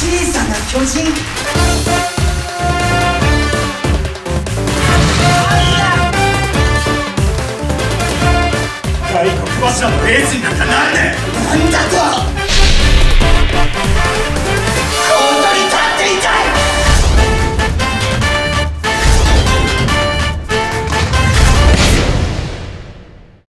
小さな巨人。大黒柱のエースになんかなんでと